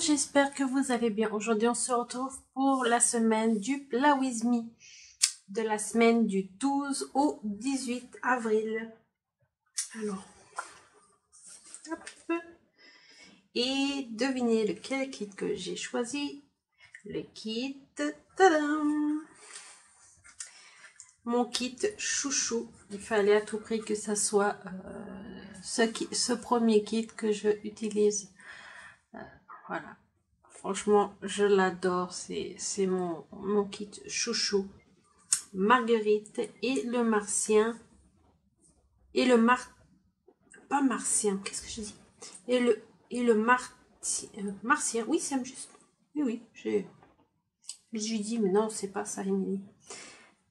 J'espère que vous allez bien. Aujourd'hui, on se retrouve pour la semaine du Play With Me, de la semaine du 12 au 18 avril. Alors, hop. Et devinez lequel kit que j'ai choisi. Le kit, tadam Mon kit chouchou. Il fallait à tout prix que ça soit euh, ce premier kit que je utilise voilà. Franchement, je l'adore. C'est mon, kit chouchou. Marguerite et le martien. Et le mar... Pas martien, qu'est-ce que je dis? Et le, et le martien. Euh, martien, oui, c'est juste. Oui, oui, j'ai... Je lui dis, mais non, c'est pas ça, Émilie.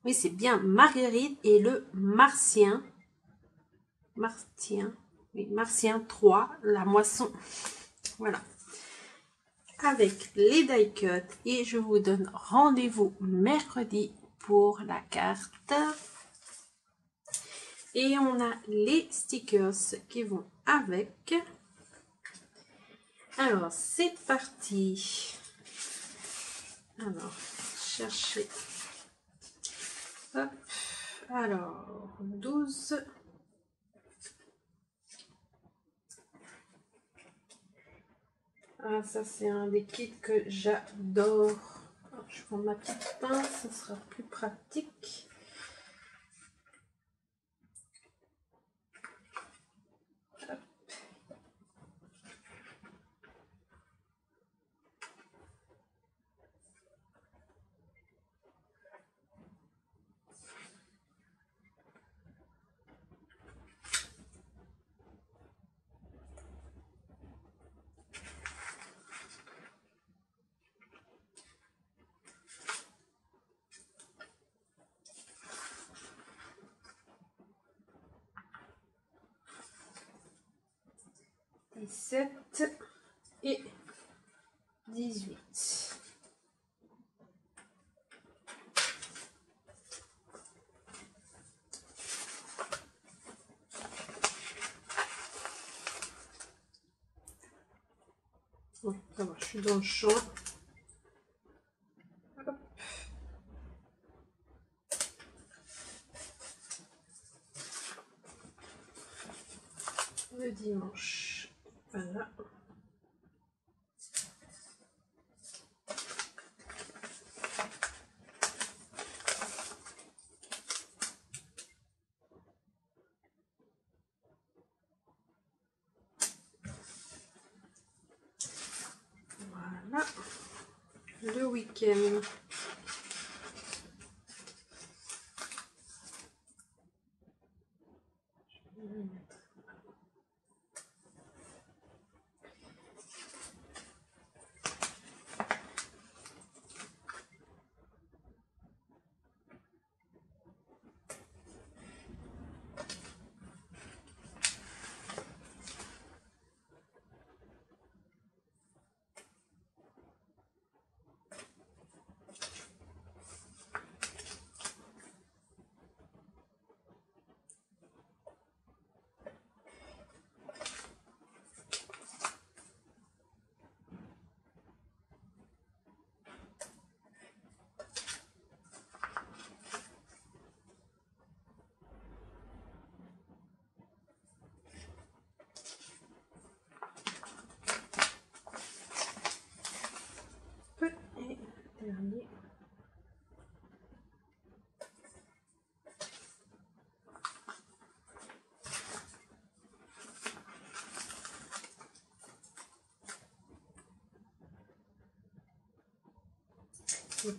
Oui, c'est bien Marguerite et le martien. Martien. Oui, martien 3, la moisson. Voilà avec les die cut et je vous donne rendez-vous mercredi pour la carte. Et on a les stickers qui vont avec. Alors, c'est parti. Alors, chercher. Hop. Alors, 12. Ah, ça c'est un des kits que j'adore. Je prends ma petite pince, ça sera plus pratique. 17 et 18. Bon, ça va, je suis dans le champ. Le dimanche. Voilà. Voilà. Le week-end.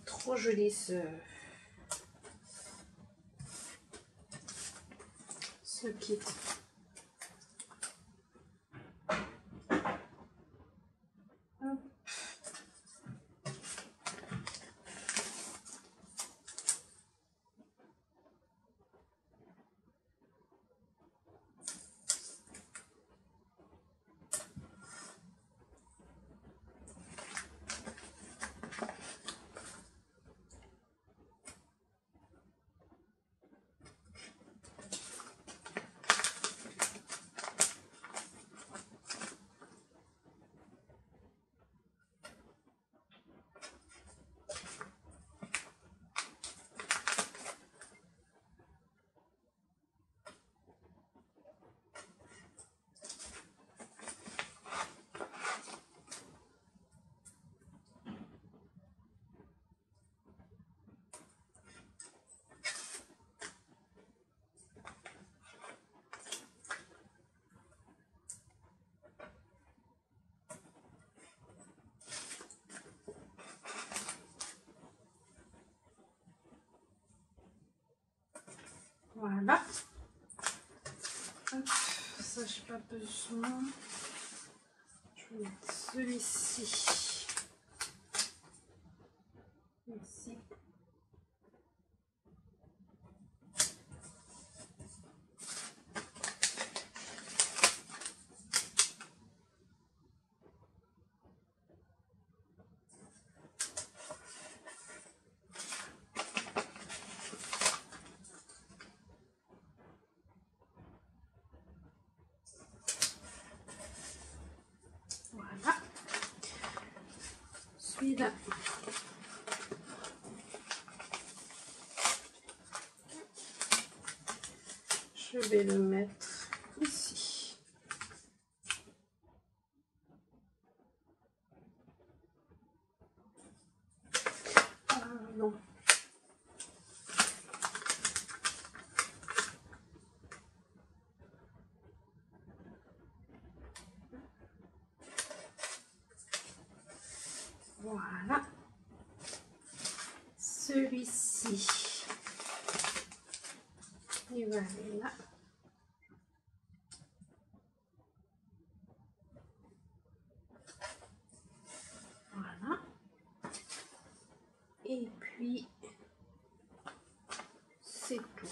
Trop joli ce, ce kit. Voilà. Hop, ça, j'ai pas besoin. Je vais mettre celui-ci. Ici. Voilà. Je vais le mettre ici. Ah, non. Voilà. Celui-ci. Il va aller là. Voilà. Et puis, c'est tout.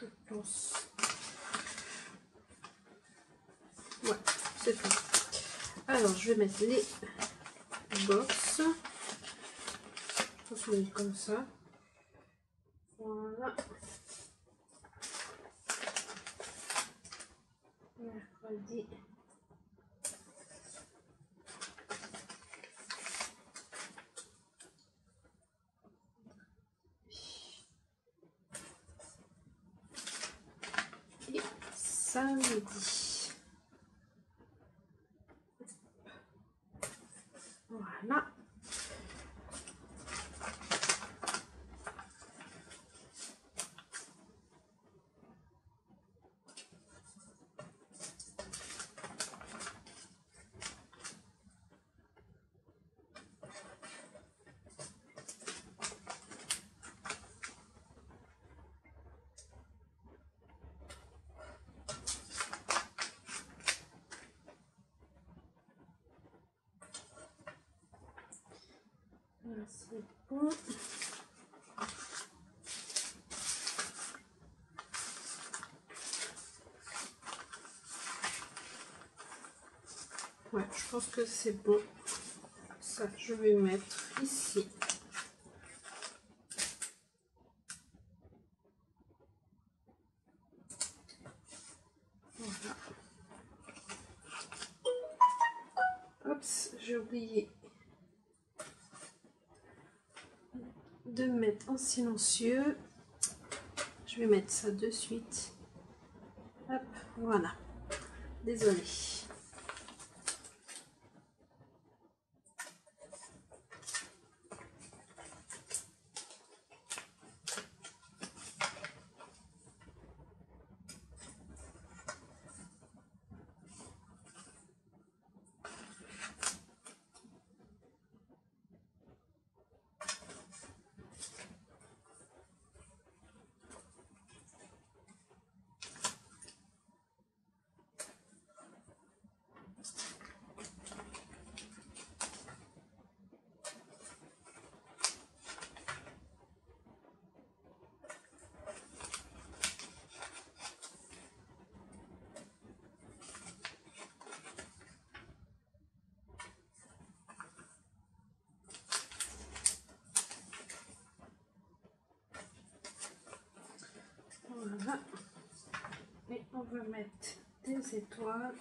Je pense. Ouais, c'est tout. Alors, je vais mettre les box. Je pense mettre comme ça. Voilà. Mercredi. Et samedi. Voilà. Là, c'est bon. Ouais, je pense que c'est bon. Ça, je vais mettre ici. Voilà. Oups, j'ai oublié de mettre en silencieux. Je vais mettre ça de suite. Hop, voilà. Désolée. Voilà. Et on va mettre des étoiles.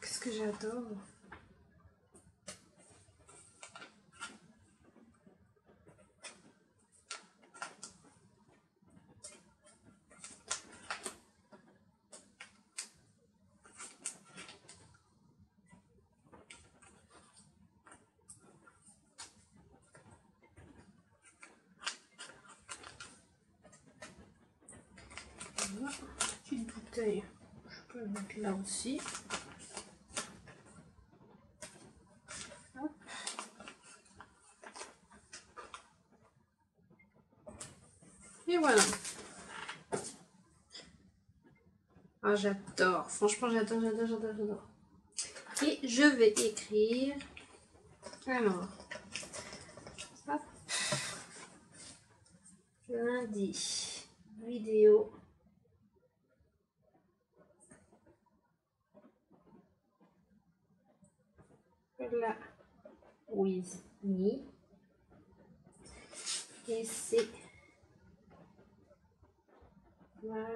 Qu'est-ce que j'adore Voilà, petite je peux le mettre là aussi. Et voilà. Ah, j'adore. Franchement, j'adore, j'adore, j'adore, j'adore. Et je vais écrire. Alors. Hop. Lundi. Vidéo. La me. Et c'est la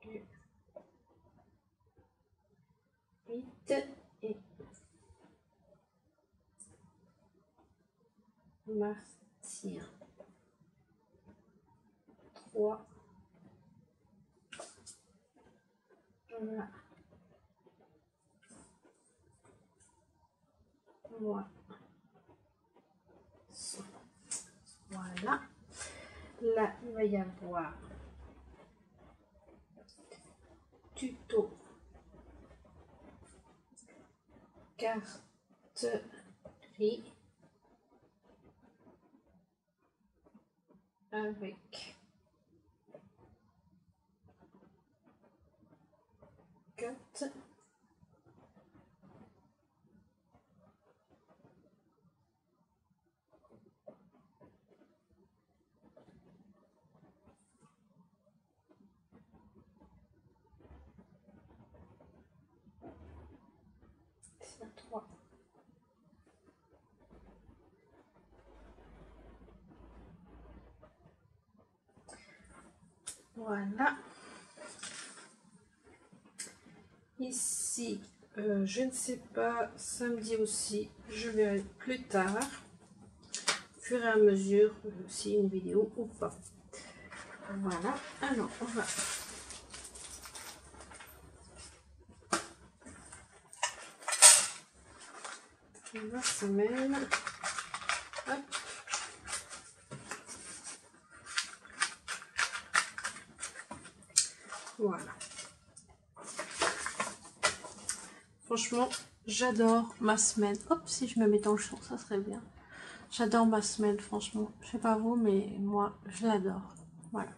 du 8 et Martyr. 3 voilà Voilà. Là, il va y avoir tuto. Carterie avec Voilà. Ici, euh, je ne sais pas, samedi aussi, je verrai plus tard, au fur et à mesure, euh, si une vidéo ou pas. Voilà, alors on va la semaine. Hop. Voilà. J'adore ma semaine. Hop, si je me mets dans le champ, ça serait bien. J'adore ma semaine, franchement. Je sais pas vous, mais moi, je l'adore. Voilà.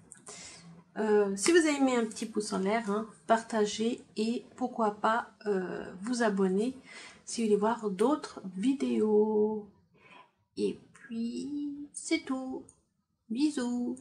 Euh, si vous avez aimé un petit pouce en l'air, hein, partagez et pourquoi pas euh, vous abonner si vous voulez voir d'autres vidéos. Et puis, c'est tout. Bisous